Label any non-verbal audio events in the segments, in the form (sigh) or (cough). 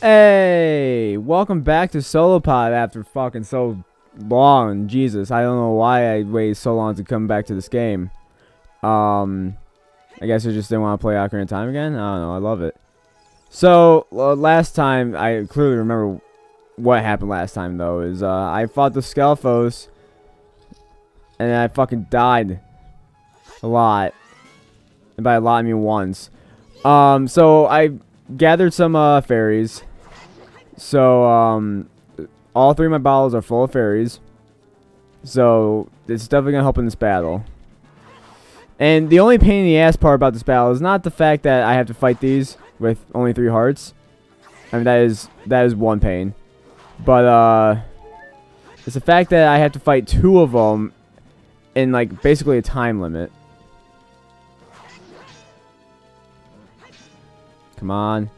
Hey, welcome back to Solo Pod after fucking so long. Jesus, I don't know why I waited so long to come back to this game. Um, I guess I just didn't want to play Ocarina of Time again. I don't know. I love it. So well, last time, I clearly remember what happened last time though. Is uh, I fought the Stalfos, and I fucking died a lot. And by a lot, I mean once. Um, so I gathered some uh, fairies. So um, all three of my bottles are full of fairies. So it's definitely gonna help in this battle. And the only pain in the ass part about this battle is not the fact that I have to fight these with only three hearts. I mean that is that is one pain. But uh, it's the fact that I have to fight two of them in like basically a time limit. Come on.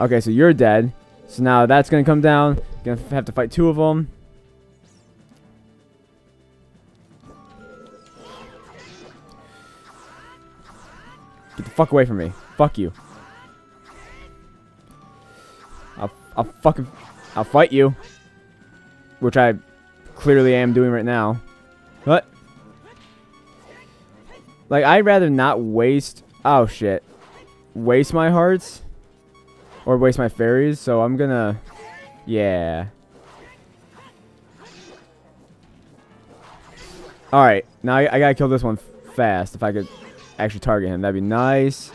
Okay, so you're dead. So now that's going to come down. Gonna have to fight two of them. Get the fuck away from me. Fuck you. I'll, I'll fucking... I'll fight you. Which I clearly am doing right now. What? Like, I'd rather not waste... Oh, shit. Waste my hearts? Or waste my fairies, so I'm gonna... Yeah. Alright, now I, I, gotta kill this one fast. If I could actually target him, that'd be nice.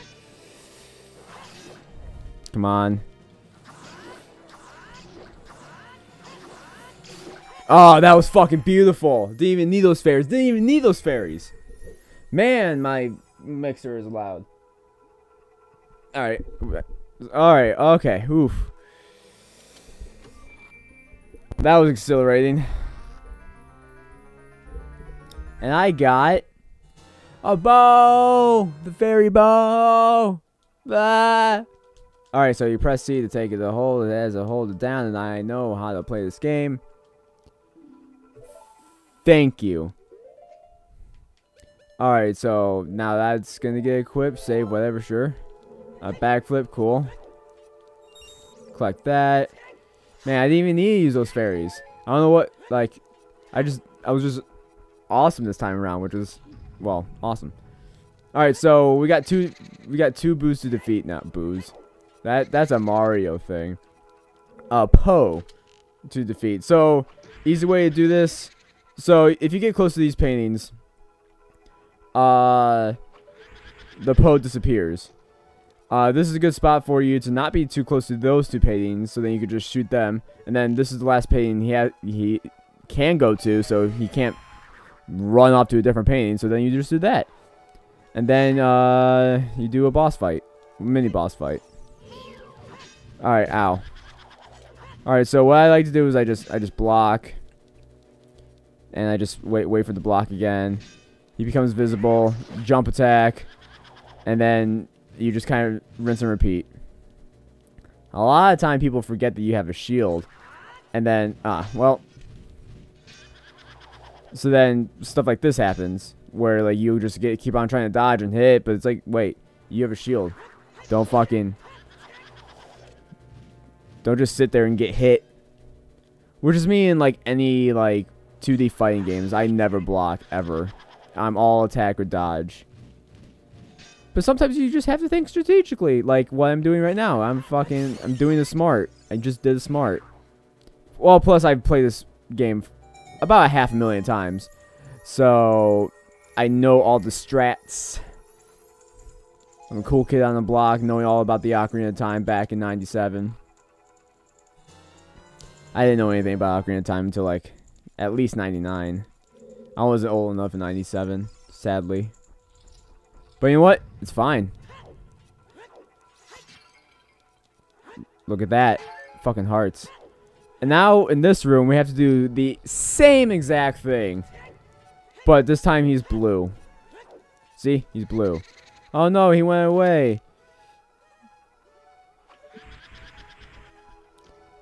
Come on. Oh, that was fucking beautiful. Didn't even need those fairies. Didn't even need those fairies. Man, my mixer is loud. Alright. Alright, okay. Oof. That was exhilarating. And I got a bow! The fairy bow! Ah! Alright, so you press C to take it to hold it as a hold it down, and I know how to play this game. Thank you. Alright, so now that's gonna get equipped, save, whatever, sure. A backflip, cool. Collect that. Man, I didn't even need to use those fairies. I don't know what, like, I just, I was just awesome this time around, which was, well, awesome. Alright, so we got two, we got two boos to defeat, not boos. That, that's a Mario thing. Uh, Poe to defeat. So, easy way to do this. So, if you get close to these paintings, uh, the Poe disappears. Uh, this is a good spot for you to not be too close to those two paintings, so then you could just shoot them. And then this is the last painting he he can go to, so he can't run off to a different painting. So then you just do that, and then uh, you do a boss fight, mini boss fight. All right, ow. All right, so what I like to do is I just I just block, and I just wait wait for the block again. He becomes visible, jump attack, and then you just kind of rinse and repeat. A lot of time people forget that you have a shield. And then, ah, well. So then stuff like this happens. Where like you just get keep on trying to dodge and hit. But it's like, wait, you have a shield. Don't fucking. Don't just sit there and get hit. Which is me in like any like 2D fighting games. I never block ever. I'm all attack or dodge. But sometimes you just have to think strategically, like what I'm doing right now. I'm fucking, I'm doing the smart. I just did the smart. Well, plus I've played this game about a half a million times. So, I know all the strats. I'm a cool kid on the block, knowing all about the Ocarina of Time back in 97. I didn't know anything about Ocarina of Time until, like, at least 99. I wasn't old enough in 97, sadly. But you know what? It's fine. Look at that. Fucking hearts. And now, in this room, we have to do the same exact thing. But this time, he's blue. See? He's blue. Oh no, he went away.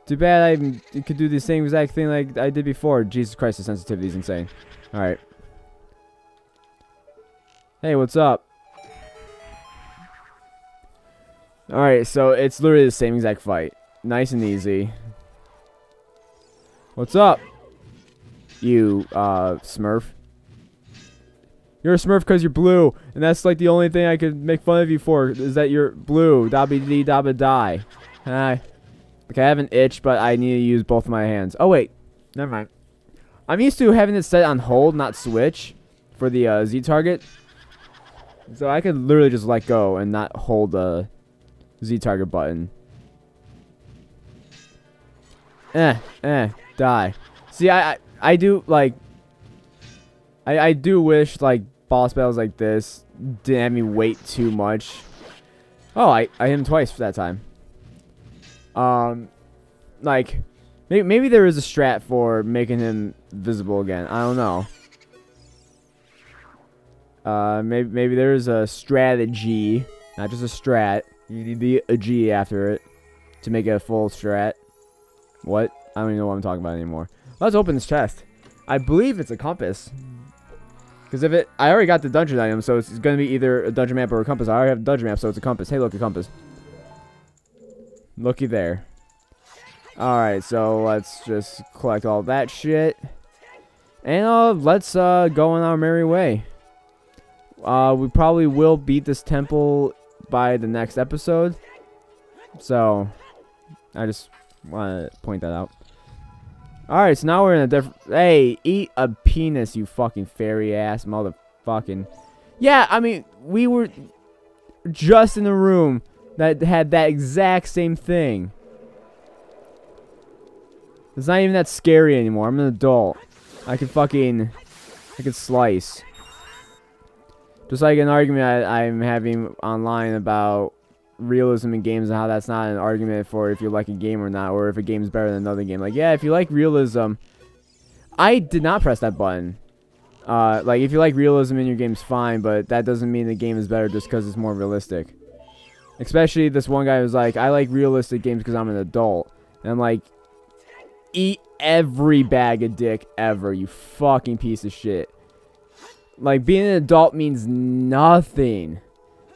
Too bad I could do the same exact thing like I did before. Jesus Christ, the sensitivity is insane. Alright. Hey, what's up? Alright, so it's literally the same exact fight. nice and easy. What's up? You, uh, Smurf. You're a Smurf because you're blue, and that's like the only thing I could make fun of you for, is that you're blue. Dabby dee dabba die. Hi. Okay, I have an itch, but I need to use both of my hands. Oh, wait. Never mind. I'm used to having it set on hold, not switch, for the uh, Z target. So I could literally just let go and not hold the Z target button. Eh, eh, die. See, I, I, I do, like, I, I do wish, like, boss battles like this didn't have me wait too much. Oh, I, I hit him twice for that time. Um, like, maybe, maybe there is a strat for making him visible again. I don't know. Uh, maybe maybe there's a strategy, not just a strat. You need the a G after it to make it a full strat. What? I don't even know what I'm talking about anymore. Let's open this chest. I believe it's a compass. Because if it, I already got the dungeon item, so it's going to be either a dungeon map or a compass. I already have a dungeon map, so it's a compass. Hey, look, a compass. Looky there. Alright, so let's just collect all that shit. And uh, let's uh, go on our merry way. Uh, we probably will beat this temple by the next episode. So, I just want to point that out. Alright, so now we're in a different... Hey, eat a penis, you fucking fairy ass motherfucking... Yeah, I mean, we were just in a room that had that exact same thing. It's not even that scary anymore. I'm an adult. I can fucking... I can slice. Just like an argument I, I'm having online about realism in games and how that's not an argument for if you like a game or not, or if a game is better than another game. Like, yeah, if you like realism, I did not press that button. Uh, like, if you like realism in your game's fine, but that doesn't mean the game is better just because it's more realistic. Especially this one guy was like, I like realistic games because I'm an adult. And I'm like, eat every bag of dick ever, you fucking piece of shit. Like, being an adult means nothing.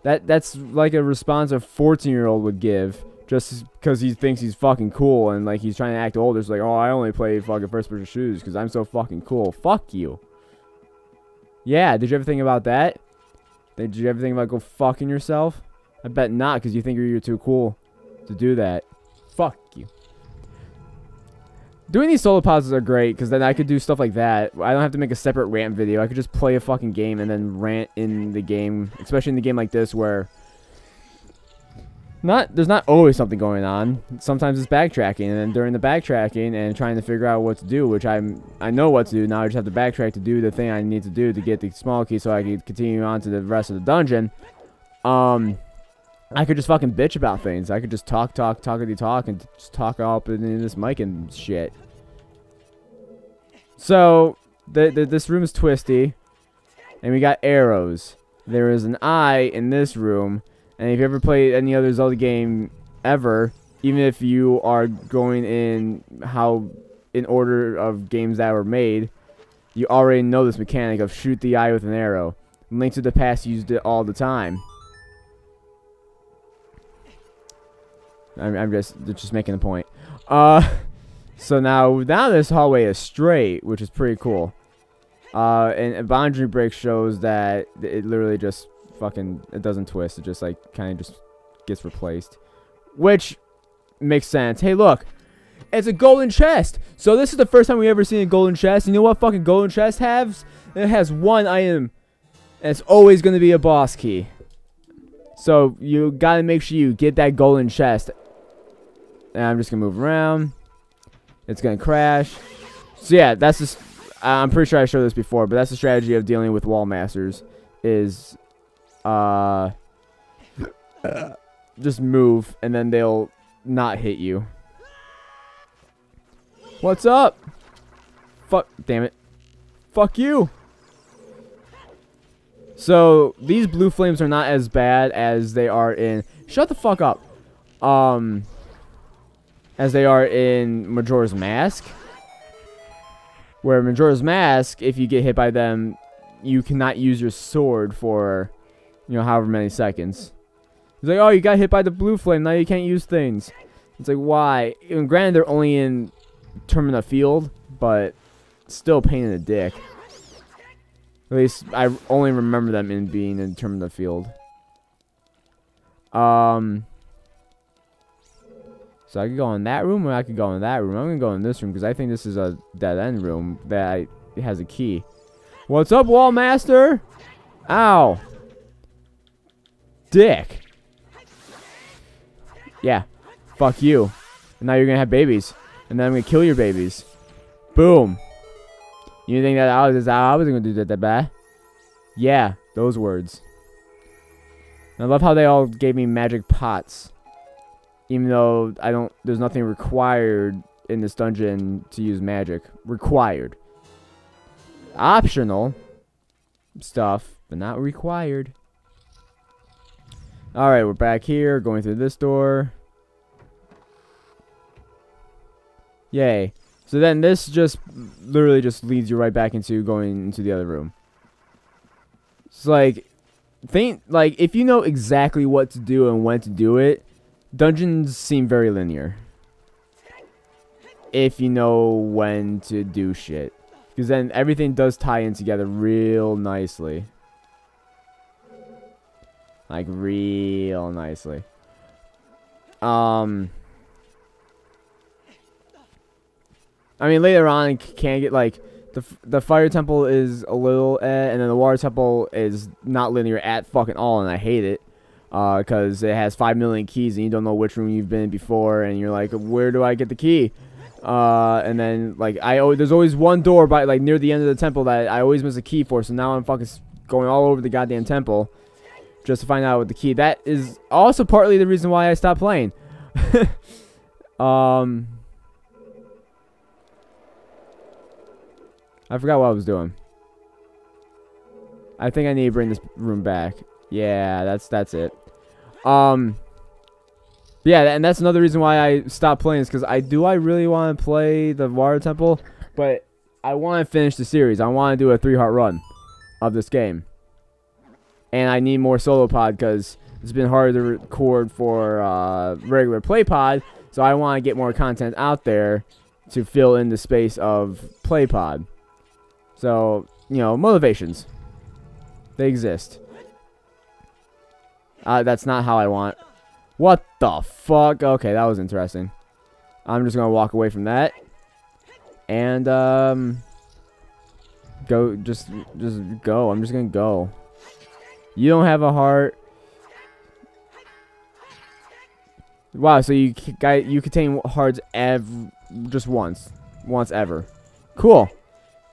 That That's like a response a 14-year-old would give just because he thinks he's fucking cool and, like, he's trying to act older. It's like, oh, I only play fucking first-person shooters because I'm so fucking cool. Fuck you. Yeah, did you ever think about that? Did you ever think about go fucking yourself? I bet not because you think you're too cool to do that. Fuck you. Doing these solo pods are great because then I could do stuff like that. I don't have to make a separate rant video. I could just play a fucking game and then rant in the game, especially in the game like this where not there's not always something going on. Sometimes it's backtracking, and then during the backtracking and trying to figure out what to do, which I'm I know what to do now. I just have to backtrack to do the thing I need to do to get the small key so I can continue on to the rest of the dungeon. Um, I could just fucking bitch about things. I could just talk, talk, talkity talk, and just talk up in this mic and shit. So, the, the, this room is twisty, and we got arrows. There is an eye in this room, and if you ever played any other Zelda game ever, even if you are going in how in order of games that were made, you already know this mechanic of shoot the eye with an arrow. Link to the Past used it all the time. I'm, I'm just just making a point. Uh, (laughs) so now now this hallway is straight, which is pretty cool. Uh, and a boundary break shows that it literally just fucking it doesn't twist. It just like kind of just gets replaced, which makes sense. Hey, look, it's a golden chest. So this is the first time we ever seen a golden chest. You know what fucking golden chest has? It has one item, and it's always gonna be a boss key. So you gotta make sure you get that golden chest and I'm just going to move around. It's going to crash. So yeah, that's just... I'm pretty sure I showed this before, but that's the strategy of dealing with wall masters. Is... Uh... (coughs) Just move, and then they'll not hit you. What's up? Fuck, damn it. Fuck you. So, these blue flames are not as bad as they are in... Shut the fuck up. Um as they are in Majora's Mask. Where Majora's Mask, if you get hit by them, you cannot use your sword for, you know, however many seconds. He's like, oh, you got hit by the blue flame, now you can't use things. It's like, why? And granted, they're only in Termina Field, but still pain in the dick. At least I only remember them in being in Termina Field. Um. So I could go in that room or I could go in that room. I'm going to go in this room because I think this is a dead end room that I, has a key. What's up, Wall Master? Ow. Dick. Yeah. Fuck you. And now you're going to have babies. And then I'm going to kill your babies. Boom. You think that I was, I wasn't going to do that, that bad? Yeah, those words. And I love how they all gave me magic pots even though I don't, there's nothing required in this dungeon to use magic. Required. Optional stuff, but not required. Alright, we're back here, going through this door. Yay. So then this just literally just leads you right back into going into the other room. It's like, think, like, if you know exactly what to do and when to do it, Dungeons seem very linear. If you know when to do shit. Because then everything does tie in together real nicely. Like, real nicely. Um... I mean, later on, it can get, like... The, the fire temple is a little eh, and then the water temple is not linear at fucking all, and I hate it because uh, it has 5 million keys and you don't know which room you've been before and you're like where do I get the key? Uh, and then like I always, there's always one door by like near the end of the temple that I always miss a key for so now I'm fucking going all over the goddamn temple just to find out what the key that is also partly the reason why I stopped playing. (laughs) Um I forgot what I was doing. I think I need to bring this room back yeah, that's that's it. Um, yeah, and that's another reason why I stopped playing is because I do I really want to play the Water Temple, but I want to finish the series. I want to do a three heart run of this game, and I need more solo pod because it's been hard to record for uh, regular play pod. So I want to get more content out there to fill in the space of play pod. So you know, motivations they exist. Uh, that's not how I want. What the fuck? Okay, that was interesting. I'm just gonna walk away from that. And, um... Go, just, just go. I'm just gonna go. You don't have a heart. Wow, so you guy you contain hearts ev just once. Once ever. Cool.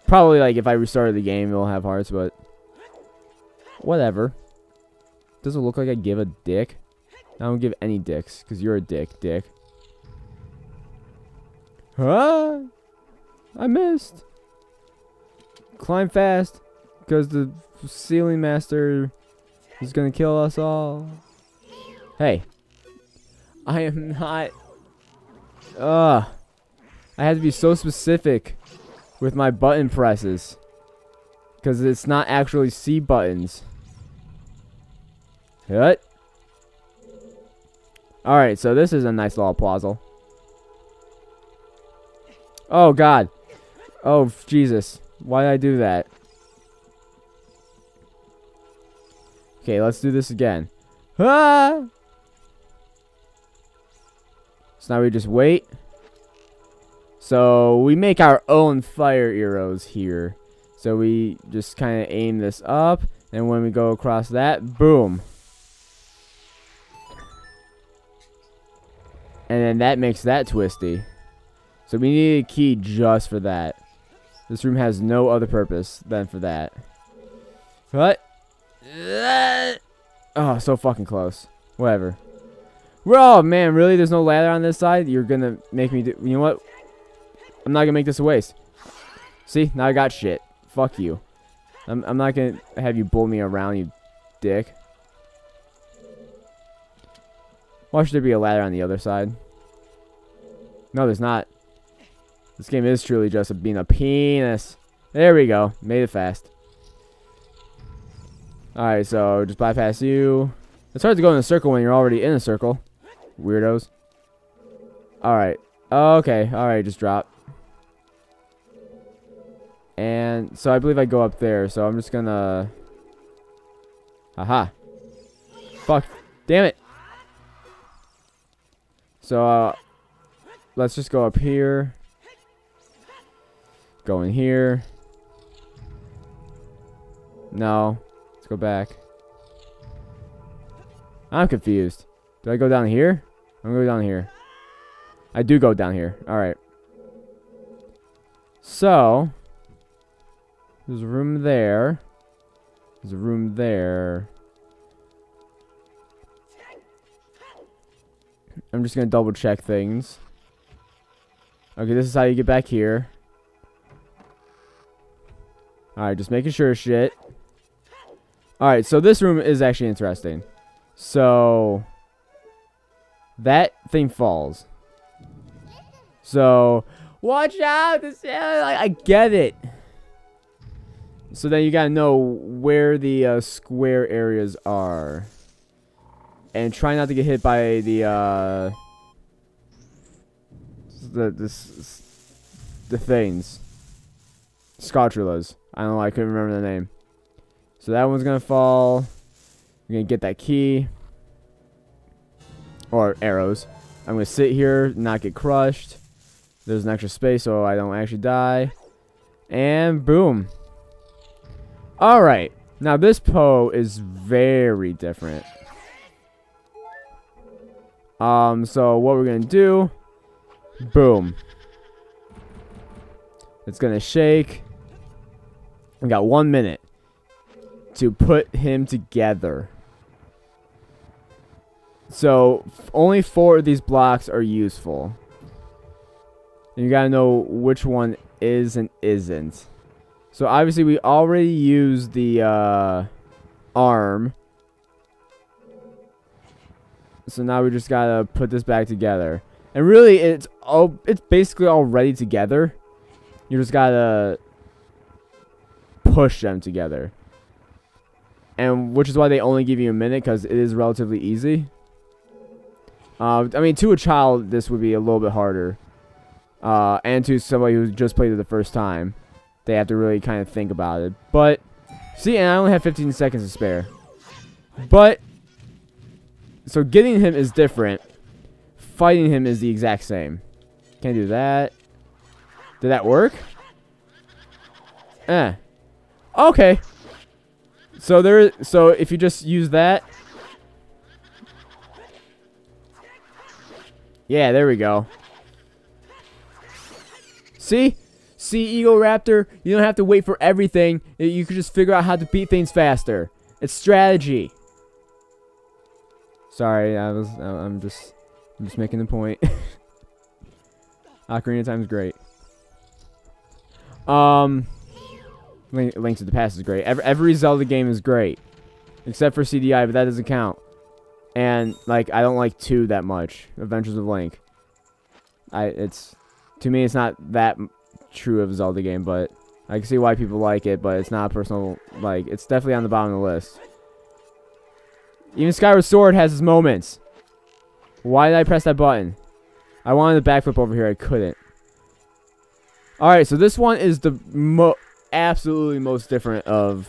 Probably, like, if I restarted the game, it'll have hearts, but... Whatever. Does it look like I give a dick? I don't give any dicks, because you're a dick, dick. Huh? I missed. Climb fast, because the ceiling master is going to kill us all. Hey. I am not... Ugh. I had to be so specific with my button presses. Because it's not actually C buttons. What? Alright, so this is a nice little puzzle. Oh, God. Oh, Jesus. Why did I do that? Okay, let's do this again. Ah! So now we just wait. So we make our own fire arrows here. So we just kind of aim this up. And when we go across that, boom. And then that makes that twisty. So we need a key just for that. This room has no other purpose than for that. What? Oh, so fucking close. Whatever. Oh, man, really? There's no ladder on this side? You're gonna make me do... You know what? I'm not gonna make this a waste. See? Now I got shit. Fuck you. I'm, I'm not gonna have you bull me around, you dick. Why should there be a ladder on the other side? No, there's not. This game is truly just a, being a penis. There we go. Made it fast. Alright, so just bypass you. It's hard to go in a circle when you're already in a circle. Weirdos. Alright. Okay, alright, just drop. And so I believe I go up there, so I'm just gonna... Aha. Fuck. Damn it. So, uh, let's just go up here. Go in here. No. Let's go back. I'm confused. Do I go down here? I'm gonna go down here. I do go down here. Alright. So, there's a room there. There's a room there. I'm just gonna double check things. Okay, this is how you get back here. Alright, just making sure shit. Alright, so this room is actually interesting. So, that thing falls. So, watch out! This, I, I get it. So then you gotta know where the uh, square areas are. And try not to get hit by the, uh... The, this, the things. Scotrulas. I don't know, I couldn't remember the name. So that one's gonna fall. We're gonna get that key. Or arrows. I'm gonna sit here, not get crushed. There's an extra space so I don't actually die. And boom. Alright. Now this Poe is very different. Um, so what we're going to do... Boom. It's going to shake. We got one minute to put him together. So, only four of these blocks are useful. And you gotta know which one is and isn't. So obviously we already used the uh, arm. So now we just gotta put this back together. And really, it's all it's basically already together. You just gotta push them together. And which is why they only give you a minute, because it is relatively easy. Uh, I mean, to a child, this would be a little bit harder. Uh, and to somebody who just played it the first time they have to really kind of think about it. But, see, and I only have 15 seconds to spare. But, so getting him is different. Fighting him is the exact same. Can't do that. Did that work? Eh. Okay. So there, so if you just use that. Yeah, there we go. See? See, Eagle Raptor, you don't have to wait for everything. You can just figure out how to beat things faster. It's strategy. Sorry, I was, I'm just, I'm just making the point. (laughs) Ocarina of Time is great. Um, Link, Link to the Past is great. Every, every Zelda game is great, except for CDI, but that doesn't count. And like, I don't like two that much. Adventures of Link. I, it's, to me, it's not that true of a Zelda game, but I can see why people like it, but it's not personal, like, it's definitely on the bottom of the list. Even Skyward Sword has its moments. Why did I press that button? I wanted to backflip over here, I couldn't. Alright, so this one is the mo absolutely most different of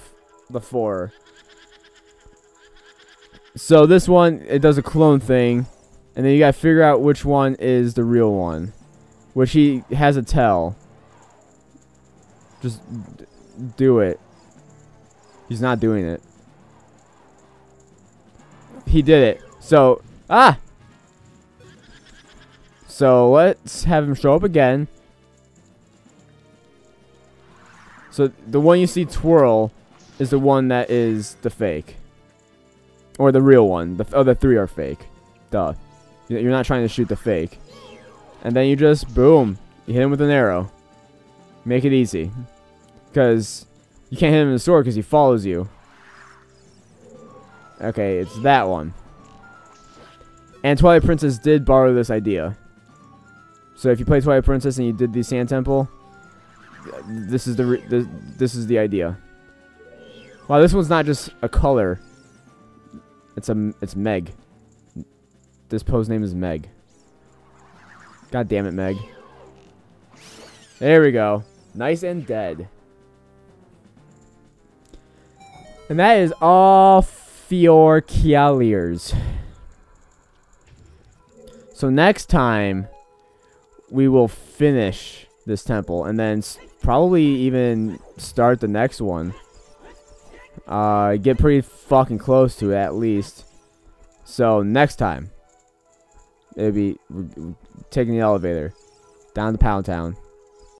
the four. So this one, it does a clone thing, and then you gotta figure out which one is the real one. Which he has a tell. Just do it. He's not doing it. He did it. So, ah! So, let's have him show up again. So, the one you see twirl is the one that is the fake. Or the real one. The other three are fake. Duh. You're not trying to shoot the fake. And then you just, boom. You hit him with an arrow. Make it easy. Because you can't hit him in the sword because he follows you. Okay, it's that one. And Twilight Princess did borrow this idea. So if you play Twilight Princess and you did the Sand Temple, this is the, the this is the idea. Wow, this one's not just a color. It's a it's Meg. This Poe's name is Meg. God damn it, Meg. There we go. Nice and dead. And that is all Fjorkialiers. So next time, we will finish this temple and then probably even start the next one. Uh, get pretty fucking close to it at least. So next time, it'll be taking the elevator down to Pound Town.